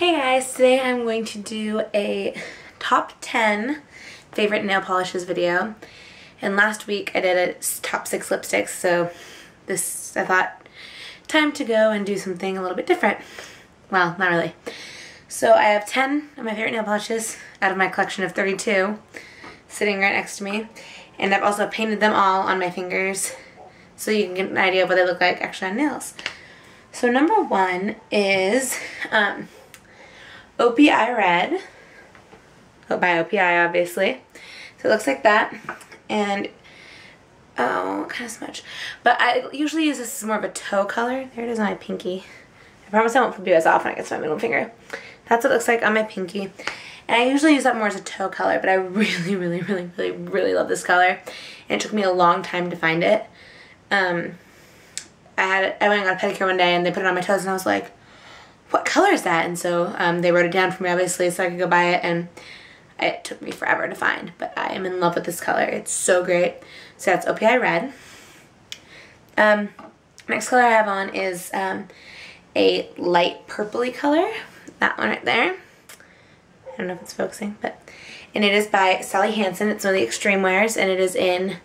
Hey guys, today I'm going to do a top 10 favorite nail polishes video. And last week I did a top 6 lipsticks, so this, I thought, time to go and do something a little bit different. Well, not really. So I have 10 of my favorite nail polishes out of my collection of 32 sitting right next to me. And I've also painted them all on my fingers so you can get an idea of what they look like actually on nails. So number one is um, OPI Red. Oh, by OPI, obviously. So it looks like that. And, oh, kind of smudge. But I usually use this as more of a toe color. There it is on my pinky. I promise I won't guys off when I get to my middle finger. That's what it looks like on my pinky. And I usually use that more as a toe color, but I really, really, really, really, really love this color. And it took me a long time to find it. Um, I had I went and got a pedicure one day and they put it on my toes and I was like, what color is that? And so um, they wrote it down for me obviously so I could go buy it and it took me forever to find. But I am in love with this color. It's so great. So that's OPI Red. Um, next color I have on is um, a light purpley color. That one right there. I don't know if it's focusing, but and it is by Sally Hansen. It's one of the extreme wears and it is in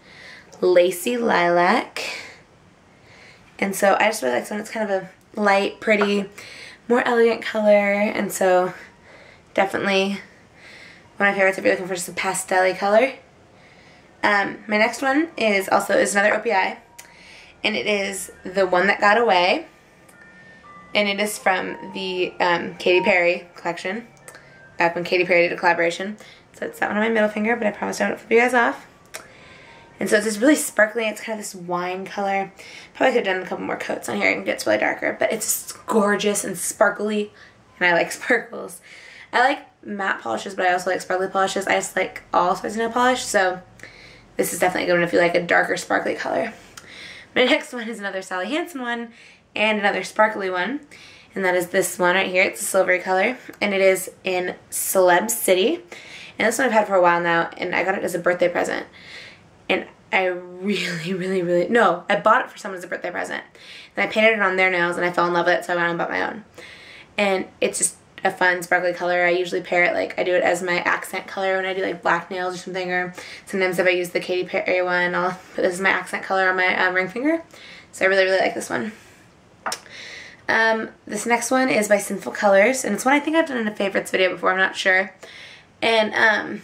Lacy Lilac. And so I just really like this one. It's kind of a light, pretty, more elegant color. And so definitely one of my favorites if you're looking for just a pastel color. Um, my next one is also is another OPI. And it is The One That Got Away. And it is from the um, Katy Perry collection. Back when Katy Perry did a collaboration. So it's that one on my middle finger, but I promise I won't flip you guys off. And so it's just really sparkly. It's kind of this wine color. Probably could have done a couple more coats on here and it gets really darker. But it's gorgeous and sparkly. And I like sparkles. I like matte polishes, but I also like sparkly polishes. I just like all sorts of nail polish. So this is definitely a good one if you like a darker sparkly color. My next one is another Sally Hansen one and another sparkly one. And that is this one right here. It's a silvery color. And it is in Celeb City. And this one I've had for a while now. And I got it as a birthday present. And I really, really, really, no, I bought it for someone as a birthday present. And I painted it on their nails and I fell in love with it, so I went and bought my own. And it's just a fun sparkly color. I usually pair it, like, I do it as my accent color when I do, like, black nails or something. Or sometimes if I use the Katy Perry one, I'll put this as my accent color on my um, ring finger. So I really, really like this one. Um, this next one is by Sinful Colors. And it's one I think I've done in a favorites video before, I'm not sure. And, um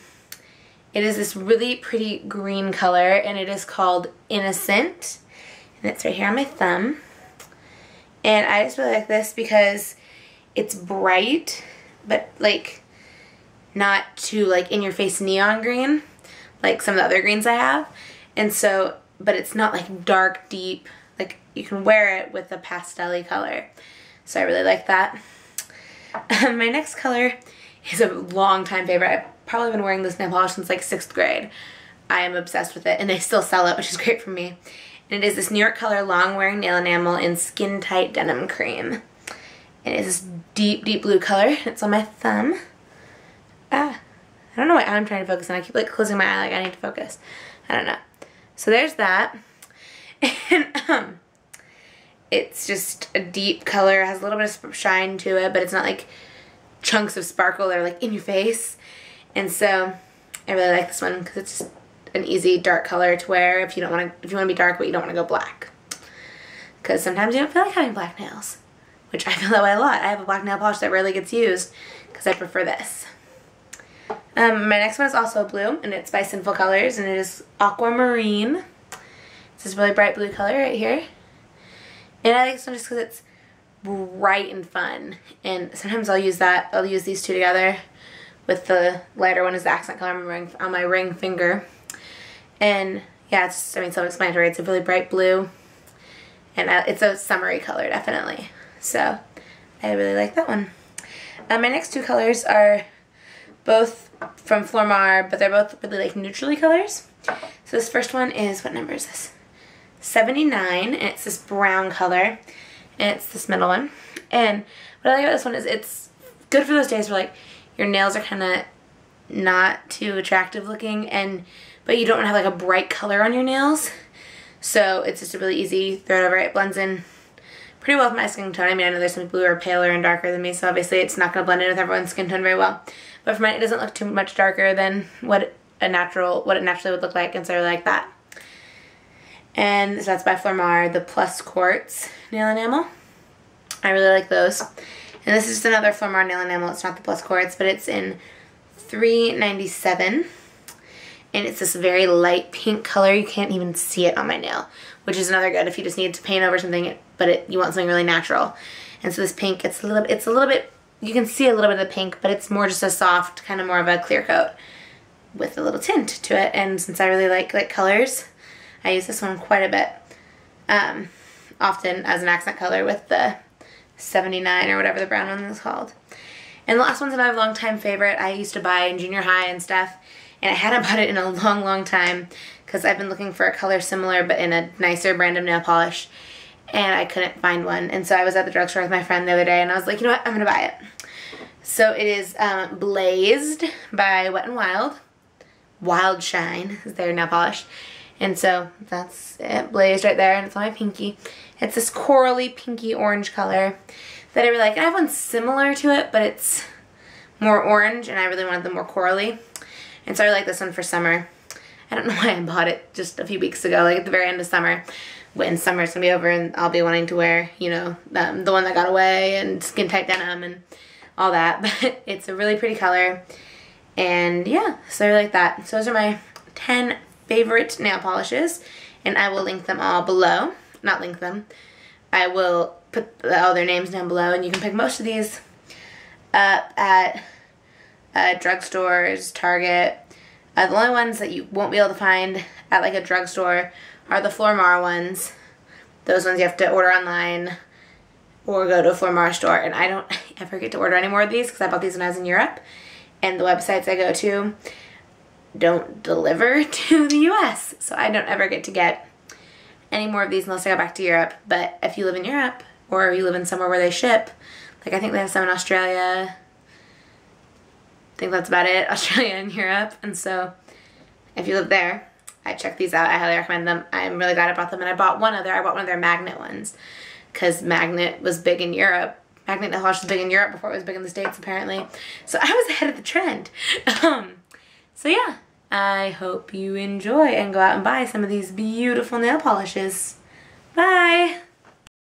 it is this really pretty green color and it is called Innocent. And it's right here on my thumb. And I just really like this because it's bright, but like not too like in your face neon green like some of the other greens I have. And so, but it's not like dark, deep, like you can wear it with a pastel color. So I really like that. my next color is a long time favorite probably been wearing this nail polish since like sixth grade. I am obsessed with it and they still sell it, which is great for me. And it is this New York Color Long Wearing Nail Enamel in Skin Tight Denim Cream. It is this deep, deep blue color. It's on my thumb. Ah, I don't know what I'm trying to focus on. I keep like closing my eye like I need to focus. I don't know. So there's that. And um, it's just a deep color. It has a little bit of shine to it, but it's not like chunks of sparkle that are like in your face. And so I really like this one because it's an easy dark color to wear if you don't want to if you want to be dark but you don't want to go black. Because sometimes you don't feel like having black nails, which I feel that way a lot. I have a black nail polish that rarely gets used because I prefer this. Um, my next one is also blue and it's by Sinful Colors and it is Aquamarine. It's this really bright blue color right here. And I like this one just because it's bright and fun. And sometimes I'll use that, I'll use these two together with the lighter one is the accent color on my ring, on my ring finger. And yeah, it's, I mean, self-explanatory. It's a really bright blue. And it's a summery color, definitely. So I really like that one. Uh, my next two colors are both from Flormar, but they're both really like neutrally colors. So this first one is, what number is this? 79, and it's this brown color. And it's this middle one. And what I like about this one is it's good for those days where like your nails are kind of not too attractive looking and but you don't have like a bright color on your nails so it's just a really easy throw it over it blends in pretty well with my skin tone. I mean, I know there's some people who are paler and darker than me, so obviously it's not going to blend in with everyone's skin tone very well. But for mine, it doesn't look too much darker than what a natural, what it naturally would look like, and so I really like that. And so that's by Flormar, the Plus Quartz Nail Enamel. I really like those. And this is just another Flormar Nail Enamel. It's not the Plus Quartz, but it's in 397 and it's this very light pink color. You can't even see it on my nail, which is another good if you just need to paint over something, but it, you want something really natural. And so this pink, it's a little, it's a little bit, you can see a little bit of the pink, but it's more just a soft, kind of more of a clear coat with a little tint to it. And since I really like like colors, I use this one quite a bit. Um, often as an accent color with the 79 or whatever the brown one is called. And the last one's another long time favorite. I used to buy in junior high and stuff and I hadn't bought it in a long, long time because I've been looking for a color similar but in a nicer brand of nail polish and I couldn't find one. And so I was at the drugstore with my friend the other day and I was like, you know what, I'm going to buy it. So it is um, Blazed by Wet n Wild. Wild Shine is their nail polish. And so that's it, blazed right there, and it's on my pinky. It's this corally pinky orange color that I really like. I have one similar to it, but it's more orange, and I really wanted the more corally. And so I like this one for summer. I don't know why I bought it just a few weeks ago, like at the very end of summer, when summer's gonna be over and I'll be wanting to wear, you know, um, the one that got away and skin tight denim and all that. But it's a really pretty color. And yeah, so I really like that. So those are my 10 favorite nail polishes. And I will link them all below. Not link them. I will put all their names down below and you can pick most of these up at uh, drugstores, Target. Uh, the only ones that you won't be able to find at like a drugstore are the Flormar ones. Those ones you have to order online or go to a Flormar store. And I don't ever get to order any more of these because I bought these when I was in Europe. And the websites I go to don't deliver to the US. So I don't ever get to get any more of these unless I go back to Europe. But if you live in Europe or you live in somewhere where they ship, like I think they have some in Australia, I think that's about it, Australia and Europe. And so if you live there, I check these out. I highly recommend them. I'm really glad I bought them. And I bought one other. I bought one of their magnet ones because magnet was big in Europe. Magnet polish was big in Europe before it was big in the States apparently. So I was ahead of the trend. Um, so yeah, I hope you enjoy and go out and buy some of these beautiful nail polishes. Bye!